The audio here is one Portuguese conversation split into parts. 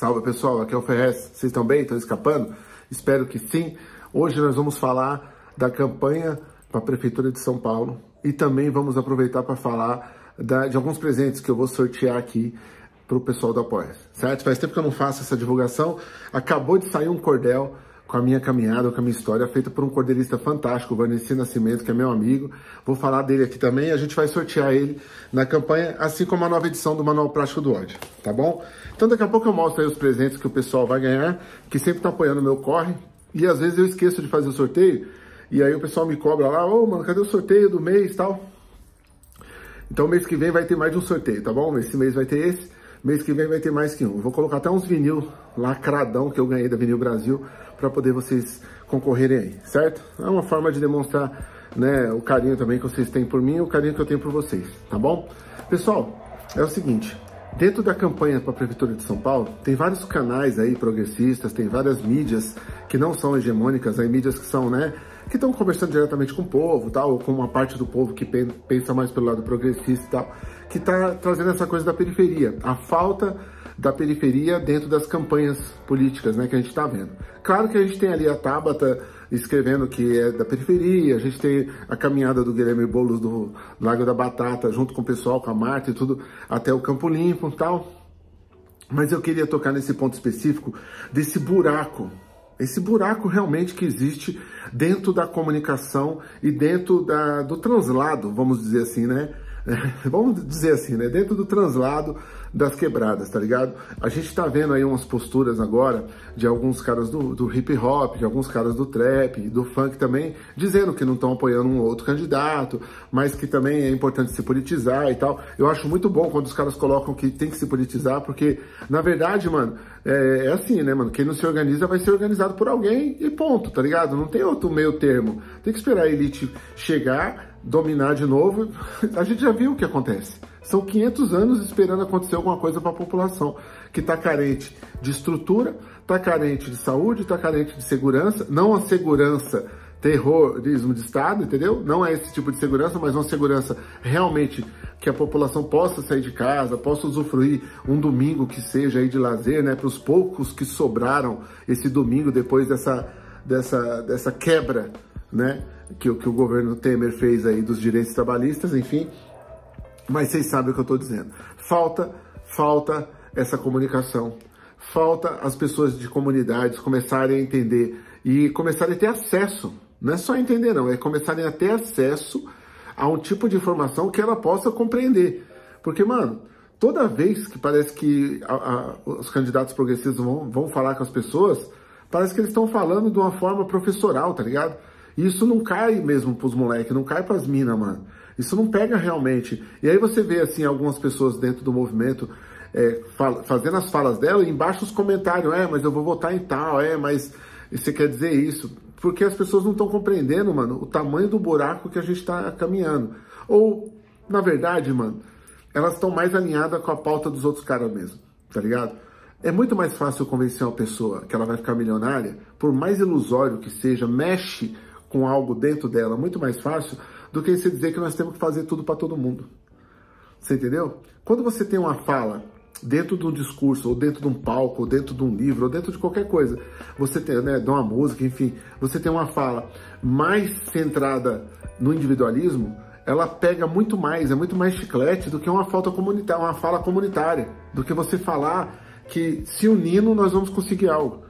Salve pessoal, aqui é o Ferrez. Vocês estão bem? Estão escapando? Espero que sim. Hoje nós vamos falar da campanha para a Prefeitura de São Paulo e também vamos aproveitar para falar da, de alguns presentes que eu vou sortear aqui para o pessoal do Apoia, certo? Faz tempo que eu não faço essa divulgação. Acabou de sair um cordel com a minha caminhada, com a minha história, feita por um cordelista fantástico, o Vanessa Nascimento, que é meu amigo. Vou falar dele aqui também. A gente vai sortear ele na campanha, assim como a nova edição do Manual Prático do Ódio, tá bom? Então daqui a pouco eu mostro aí os presentes que o pessoal vai ganhar, que sempre tá apoiando o meu corre. E às vezes eu esqueço de fazer o sorteio, e aí o pessoal me cobra lá, ô oh, mano, cadê o sorteio do mês e tal? Então mês que vem vai ter mais um sorteio, tá bom? Esse mês vai ter esse. Mês que vem vai ter mais que um. vou colocar até uns vinil lacradão que eu ganhei da Vinil Brasil para poder vocês concorrerem aí, certo? É uma forma de demonstrar né, o carinho também que vocês têm por mim e o carinho que eu tenho por vocês, tá bom? Pessoal, é o seguinte, dentro da campanha para a Prefeitura de São Paulo, tem vários canais aí progressistas, tem várias mídias que não são hegemônicas, aí mídias que são, né, que estão conversando diretamente com o povo, tal, ou com uma parte do povo que pensa mais pelo lado progressista e tal, que está trazendo essa coisa da periferia, a falta da periferia dentro das campanhas políticas, né, que a gente está vendo. Claro que a gente tem ali a Tabata escrevendo que é da periferia, a gente tem a caminhada do Guilherme Boulos do Lago da Batata, junto com o pessoal, com a Marta e tudo, até o Campo Limpo e tal. Mas eu queria tocar nesse ponto específico desse buraco esse buraco realmente que existe dentro da comunicação e dentro da, do translado, vamos dizer assim, né? vamos dizer assim, né? Dentro do translado das quebradas, tá ligado? A gente tá vendo aí umas posturas agora de alguns caras do, do hip hop, de alguns caras do trap, do funk também, dizendo que não estão apoiando um outro candidato, mas que também é importante se politizar e tal. Eu acho muito bom quando os caras colocam que tem que se politizar, porque, na verdade, mano, é, é assim, né, mano? Quem não se organiza vai ser organizado por alguém e ponto, tá ligado? Não tem outro meio termo. Tem que esperar a elite chegar dominar de novo, a gente já viu o que acontece. São 500 anos esperando acontecer alguma coisa para a população que está carente de estrutura, está carente de saúde, está carente de segurança, não a segurança terrorismo de Estado, entendeu? Não é esse tipo de segurança, mas uma segurança realmente que a população possa sair de casa, possa usufruir um domingo que seja aí de lazer, né? Para os poucos que sobraram esse domingo depois dessa, dessa, dessa quebra né? Que, que o governo Temer fez aí dos direitos trabalhistas, enfim. Mas vocês sabem o que eu estou dizendo. Falta, falta essa comunicação. Falta as pessoas de comunidades começarem a entender e começarem a ter acesso. Não é só entender, não, é começarem a ter acesso a um tipo de informação que ela possa compreender. Porque, mano, toda vez que parece que a, a, os candidatos progressistas vão, vão falar com as pessoas, parece que eles estão falando de uma forma professoral, tá ligado? Isso não cai mesmo pros moleques, não cai pras minas, mano. Isso não pega realmente. E aí você vê, assim, algumas pessoas dentro do movimento é, fazendo as falas dela e embaixo os comentários, é, mas eu vou votar em tal, é, mas você quer dizer isso? Porque as pessoas não estão compreendendo, mano, o tamanho do buraco que a gente está caminhando. Ou, na verdade, mano, elas estão mais alinhadas com a pauta dos outros caras mesmo, tá ligado? É muito mais fácil convencer uma pessoa que ela vai ficar milionária, por mais ilusório que seja, mexe com algo dentro dela muito mais fácil do que você dizer que nós temos que fazer tudo para todo mundo. Você entendeu? Quando você tem uma fala dentro de um discurso, ou dentro de um palco, ou dentro de um livro, ou dentro de qualquer coisa, você tem, né, de uma música, enfim, você tem uma fala mais centrada no individualismo, ela pega muito mais, é muito mais chiclete do que uma falta comunitária, uma fala comunitária, do que você falar que se unindo nós vamos conseguir algo.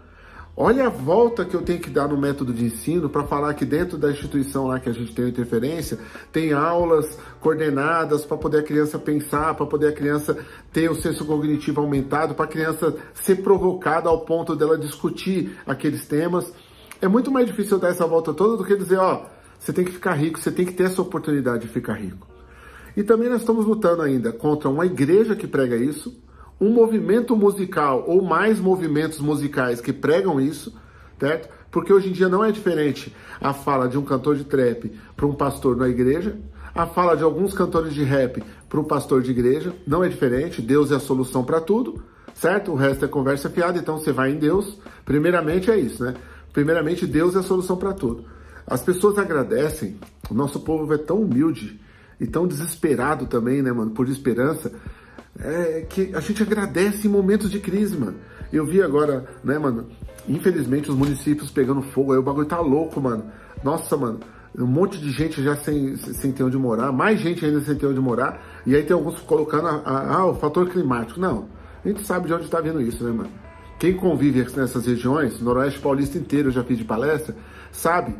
Olha a volta que eu tenho que dar no método de ensino para falar que dentro da instituição lá que a gente tem interferência, tem aulas coordenadas para poder a criança pensar, para poder a criança ter o senso cognitivo aumentado, para a criança ser provocada ao ponto dela discutir aqueles temas. É muito mais difícil dar essa volta toda do que dizer, ó, você tem que ficar rico, você tem que ter essa oportunidade de ficar rico. E também nós estamos lutando ainda contra uma igreja que prega isso, um movimento musical ou mais movimentos musicais que pregam isso, certo? Porque hoje em dia não é diferente a fala de um cantor de trap para um pastor na igreja, a fala de alguns cantores de rap para um pastor de igreja, não é diferente, Deus é a solução para tudo, certo? O resto é conversa fiada, então você vai em Deus. Primeiramente é isso, né? Primeiramente, Deus é a solução para tudo. As pessoas agradecem, o nosso povo é tão humilde e tão desesperado também, né, mano, por esperança, é, que a gente agradece em momentos de crise, mano. Eu vi agora, né, mano? Infelizmente os municípios pegando fogo aí, o bagulho tá louco, mano. Nossa, mano. Um monte de gente já sem, sem ter onde morar, mais gente ainda sem ter onde morar, e aí tem alguns colocando a, a, ah, o fator climático. Não, a gente sabe de onde está vindo isso, né, mano? Quem convive nessas regiões, Noroeste Paulista inteiro, eu já fiz de palestra, sabe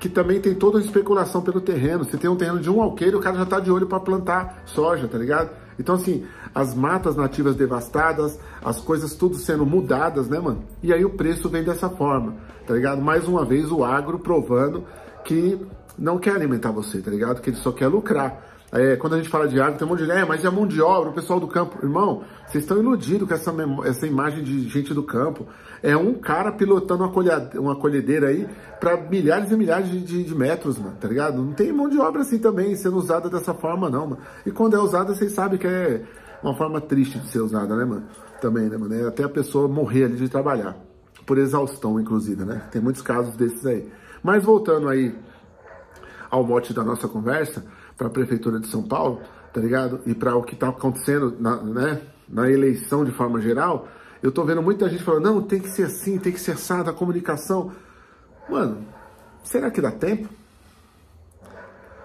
que também tem toda a especulação pelo terreno. Você tem um terreno de um alqueire, o cara já tá de olho para plantar soja, tá ligado? Então, assim, as matas nativas devastadas, as coisas tudo sendo mudadas, né, mano? E aí o preço vem dessa forma, tá ligado? Mais uma vez o agro provando que não quer alimentar você, tá ligado? Que ele só quer lucrar. É, quando a gente fala de agro, tem um monte de é, mas é a mão de obra, o pessoal do campo. Irmão, vocês estão iludidos com essa, essa imagem de gente do campo. É um cara pilotando uma, colha, uma colhedeira aí para milhares e milhares de, de, de, metros, mano, tá ligado? Não tem mão de obra assim também, sendo usada dessa forma, não, mano. E quando é usada, vocês sabem que é uma forma triste de ser usada, né, mano? Também, né, mano? É até a pessoa morrer ali de trabalhar. Por exaustão, inclusive, né? Tem muitos casos desses aí. Mas voltando aí ao mote da nossa conversa, para a Prefeitura de São Paulo, tá ligado? E para o que está acontecendo na, né, na eleição de forma geral, eu tô vendo muita gente falando, não, tem que ser assim, tem que ser assado, a comunicação. Mano, será que dá tempo?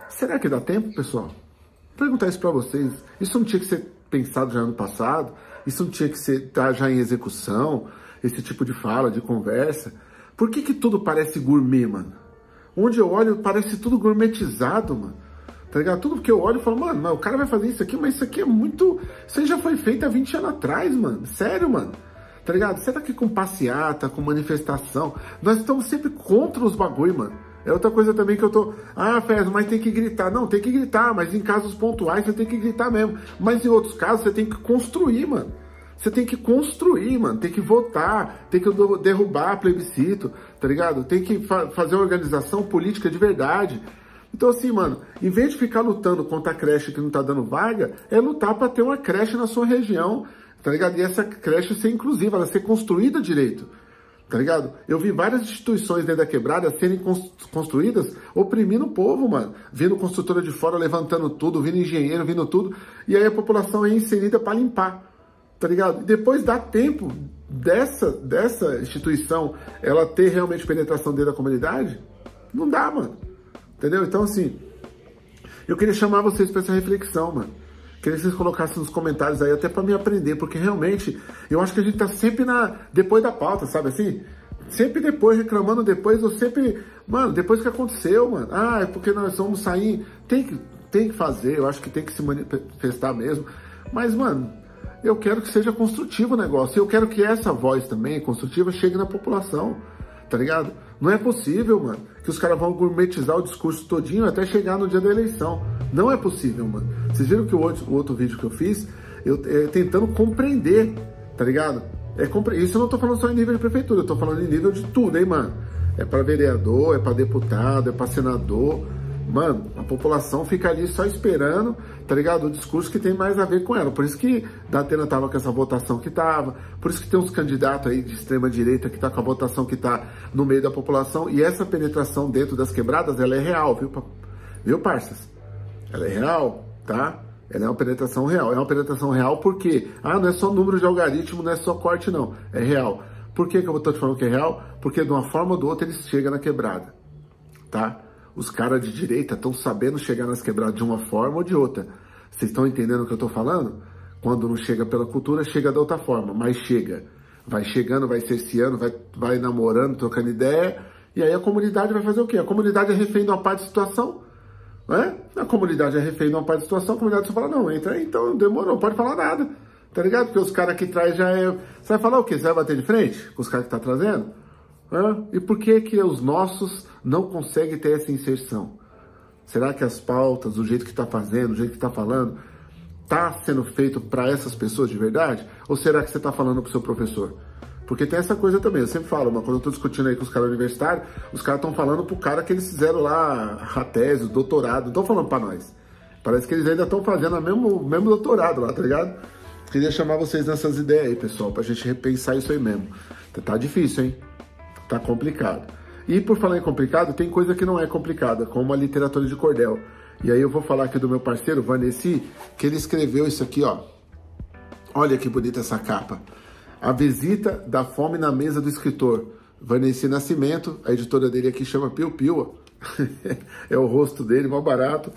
Será que dá tempo, pessoal? Vou perguntar isso para vocês. Isso não tinha que ser pensado já ano passado? Isso não tinha que ser tá já em execução? Esse tipo de fala, de conversa? Por que que tudo parece gourmet, mano? Onde eu olho, parece tudo gourmetizado, mano. Tá ligado? Tudo que eu olho e falo, mano, mas o cara vai fazer isso aqui, mas isso aqui é muito. Isso aí já foi feito há 20 anos atrás, mano. Sério, mano. Tá ligado? Você tá aqui com passeata, com manifestação. Nós estamos sempre contra os bagulho, mano. É outra coisa também que eu tô. Ah, Fez, mas tem que gritar. Não, tem que gritar, mas em casos pontuais você tem que gritar mesmo. Mas em outros casos você tem que construir, mano. Você tem que construir, mano. Tem que votar, tem que derrubar plebiscito, tá ligado? Tem que fa fazer uma organização política de verdade. Então, assim, mano, em vez de ficar lutando contra a creche que não tá dando vaga, é lutar para ter uma creche na sua região, tá ligado? E essa creche ser inclusiva, ela ser construída direito, tá ligado? Eu vi várias instituições dentro da quebrada serem construídas oprimindo o povo, mano. Vindo construtora de fora levantando tudo, vindo engenheiro, vindo tudo, e aí a população é inserida para limpar, tá ligado? E depois dá tempo dessa, dessa instituição ela ter realmente penetração dentro da comunidade? Não dá, mano. Entendeu? Então, assim, eu queria chamar vocês para essa reflexão, mano. Queria que vocês colocassem nos comentários aí, até para me aprender, porque realmente eu acho que a gente tá sempre na depois da pauta, sabe assim? Sempre depois, reclamando depois, ou sempre, mano, depois que aconteceu, mano. Ah, é porque nós vamos sair. Tem que, tem que fazer, eu acho que tem que se manifestar mesmo. Mas, mano, eu quero que seja construtivo o negócio. Eu quero que essa voz também, construtiva, chegue na população, tá ligado? Não é possível, mano, que os caras vão gourmetizar o discurso todinho até chegar no dia da eleição. Não é possível, mano. Vocês viram que o outro, o outro vídeo que eu fiz, eu é, tentando compreender, tá ligado? É, isso eu não tô falando só em nível de prefeitura, eu tô falando em nível de tudo, hein, mano? É para vereador, é para deputado, é para senador. Mano, a população fica ali só esperando, tá ligado? O discurso que tem mais a ver com ela. Por isso que Datena tava com essa votação que tava, por isso que tem uns candidatos aí de extrema direita que tá com a votação que tá no meio da população. E essa penetração dentro das quebradas, ela é real, viu, viu parças? Ela é real, tá? Ela é uma penetração real. É uma penetração real porque, ah, não é só número de algoritmo, não é só corte, não. É real. Por que, que eu tô te falando que é real? Porque de uma forma ou de outra eles chegam na quebrada, tá? Os caras de direita estão sabendo chegar nas quebradas de uma forma ou de outra. Vocês estão entendendo o que eu estou falando? Quando não chega pela cultura, chega da outra forma, mas chega. Vai chegando, vai cerceando, vai, vai namorando, trocando ideia, e aí a comunidade vai fazer o quê? A comunidade é refém de uma parte de situação, né? A comunidade é refém de uma parte de situação, a comunidade só fala, não, entra aí, então demorou, não pode falar nada, tá ligado? Porque os caras que traz já é... Você vai falar o quê? Você vai bater de frente com os caras que tá trazendo? E por que que os nossos não conseguem ter essa inserção? Será que as pautas, o jeito que está fazendo, o jeito que está falando, está sendo feito para essas pessoas de verdade? Ou será que você está falando para o seu professor? Porque tem essa coisa também, eu sempre falo, mas quando eu estou discutindo aí com os caras universitários, os caras estão falando pro cara que eles fizeram lá a tese, o doutorado, estão falando para nós. Parece que eles ainda estão fazendo o mesmo, mesmo doutorado lá, tá ligado? Queria chamar vocês nessas ideias aí, pessoal, pra gente repensar isso aí mesmo. Tá difícil, hein? Tá complicado. E por falar em complicado, tem coisa que não é complicada, como a literatura de cordel. E aí eu vou falar aqui do meu parceiro, Vanessa, que ele escreveu isso aqui, ó. Olha que bonita essa capa. A Visita da Fome na Mesa do Escritor. Vanessa Nascimento, a editora dele aqui chama Piu Piu, é o rosto dele, mal barato.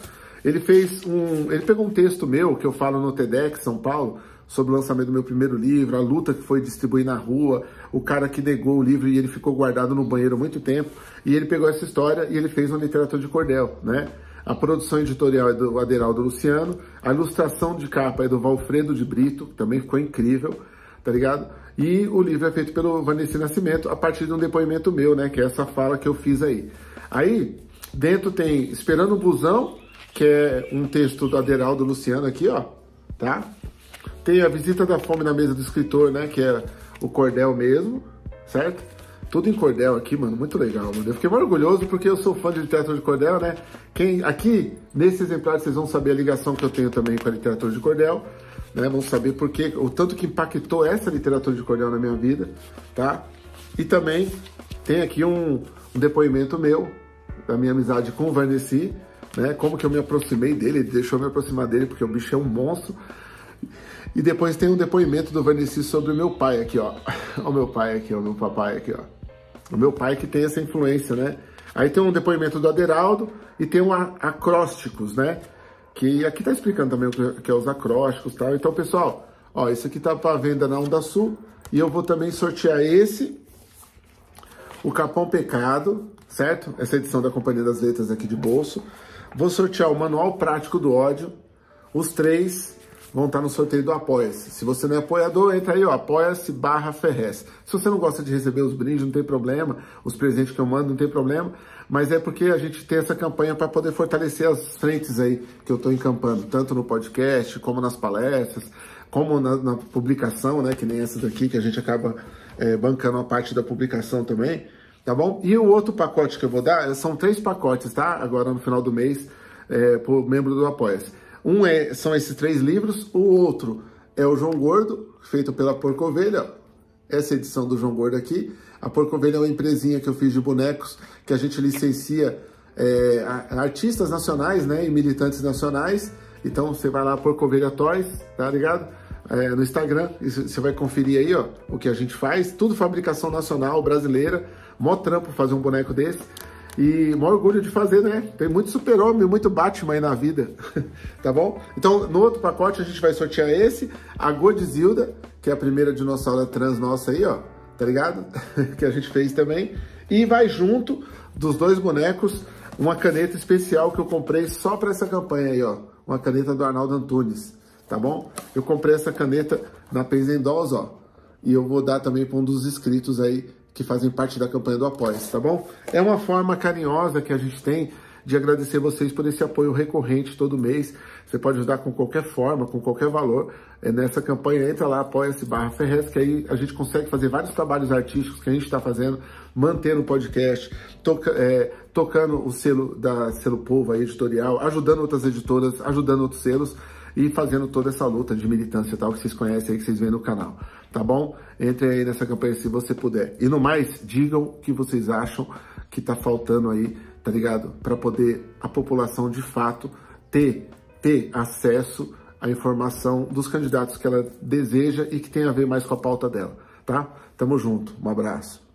Ele fez um, ele pegou um texto meu que eu falo no TEDx São Paulo sobre o lançamento do meu primeiro livro, a luta que foi distribuir na rua, o cara que negou o livro e ele ficou guardado no banheiro muito tempo, e ele pegou essa história e ele fez uma literatura de cordel, né? A produção editorial é do Aderaldo Luciano, a ilustração de capa é do Valfredo de Brito, que também ficou incrível, tá ligado? E o livro é feito pelo Vanessa Nascimento a partir de um depoimento meu, né? Que é essa fala que eu fiz aí. Aí, dentro tem Esperando o Busão, que é um texto do Aderaldo Luciano aqui, ó, tá? Tem a Visita da Fome na Mesa do Escritor, né? Que é o cordel mesmo, certo? Tudo em cordel aqui, mano, muito legal, mano. Eu fiquei orgulhoso porque eu sou fã de literatura de cordel, né? Quem aqui, nesse exemplar, vocês vão saber a ligação que eu tenho também com a literatura de cordel, né? Vão saber porque, o tanto que impactou essa literatura de cordel na minha vida, tá? E também tem aqui um, um depoimento meu, da minha amizade com o Varnesi, né? Como que eu me aproximei dele, ele deixou eu me aproximar dele, porque o bicho é um monstro. E depois tem um depoimento do Vanessa sobre o meu pai aqui, ó. O meu pai aqui, o meu papai aqui, ó. O meu pai que tem essa influência, né? Aí tem um depoimento do Aderaldo e tem um acrósticos, né? Que aqui tá explicando também o que é os acrósticos e tal. Então, pessoal, ó, esse aqui tá para venda na Onda Sul. E eu vou também sortear esse, o Capão Pecado, certo? Essa edição da Companhia das Letras aqui de bolso. Vou sortear o Manual Prático do Ódio. Os três vão estar no sorteio do Apoia-se. Se você não é apoiador, entra aí, apoia-se barra Ferrez. Se você não gosta de receber os brindes, não tem problema, os presentes que eu mando, não tem problema, mas é porque a gente tem essa campanha para poder fortalecer as frentes aí que eu estou encampando, tanto no podcast, como nas palestras, como na, na, publicação, né, que nem essa daqui, que a gente acaba é, bancando a parte da publicação também, tá bom? E o outro pacote que eu vou dar, são três pacotes, tá? Agora no final do mês, é, por membro do Apoia-se. Um é, são esses três livros, o outro é o João Gordo, feito pela Porco Ovelha. Essa edição do João Gordo aqui. A Porco Ovelha é uma empresinha que eu fiz de bonecos, que a gente licencia é, artistas nacionais né, e militantes nacionais. Então você vai lá, Porco Ovelha Toys, tá ligado? É, no Instagram, você vai conferir aí ó, o que a gente faz. Tudo fabricação nacional, brasileira. Mó trampo fazer um boneco desse. E maior orgulho de fazer, né? Tem muito super-homem, muito Batman aí na vida, tá bom? Então, no outro pacote a gente vai sortear esse, a Godzilda, que é a primeira dinossauro trans nossa aí, ó, tá ligado? que a gente fez também. E vai junto dos dois bonecos uma caneta especial que eu comprei só para essa campanha aí, ó. Uma caneta do Arnaldo Antunes, tá bom? Eu comprei essa caneta na Penzendolls, ó. E eu vou dar também para um dos inscritos aí que fazem parte da campanha do apoia tá bom? É uma forma carinhosa que a gente tem de agradecer vocês por esse apoio recorrente todo mês. Você pode ajudar com qualquer forma, com qualquer valor. É nessa campanha, entra lá, apoia-se barra Ferrez, que aí a gente consegue fazer vários trabalhos artísticos que a gente está fazendo, mantendo o podcast, toca, é, tocando o selo da Selo Povo, aí, editorial, ajudando outras editoras, ajudando outros selos e fazendo toda essa luta de militância e tal que vocês conhecem aí, que vocês veem no canal, tá bom? Entre aí nessa campanha se você puder. E no mais, digam o que vocês acham que tá faltando aí, tá ligado? Para poder a população de fato ter, ter acesso à informação dos candidatos que ela deseja e que tem a ver mais com a pauta dela, tá? Tamo junto, um abraço.